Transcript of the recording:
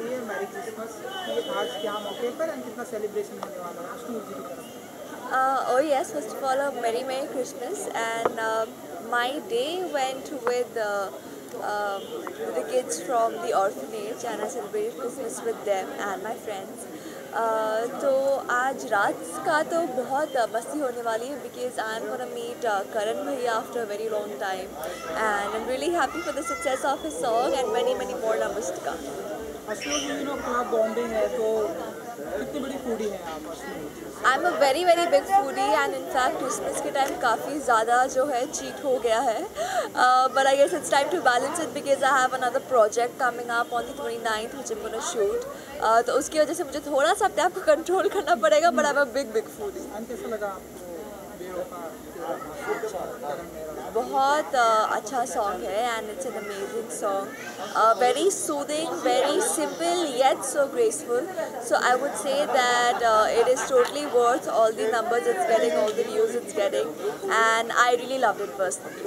रही है merry Christmas की आज क्या मौके पर एंड कितना सेलिब्रेशन होने वाला है? अश्नूर जी तरफ़। Uh, oh yes, first of all, a Merry Merry Christmas, and uh, my day went with uh, um, the kids from the orphanage, and I celebrated Christmas with them and my friends. Uh, तो आज रात का तो बहुत uh, मस्ती होने वाली है because I'm gonna meet Karan भैया after a very long time and I'm really happy for the success of his song and many many more numbers to है तो हैं I'm a very very big foodie and in fact Christmas के time काफ़ी ज़्यादा जो है cheat हो गया है। But I guess it's time to balance it because I have another project coming up on the twenty ninth which am shoot तो उसकी वजह से मुझे थोड़ा सा अपने आप को कंट्रोल करना पड़ेगा but I'm a big big foodie कैसा लगा आपको? बहुत uh, अच्छा सॉन्ग है and it's an amazing song very soothing very simple yet so graceful so I would say that it is totally worth all the numbers it's getting all the views it's getting and I really loved it personally